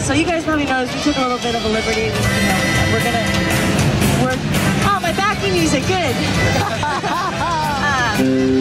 so you guys probably noticed we took a little bit of a liberty. You know, we're gonna, work. oh, my backing music, good. uh,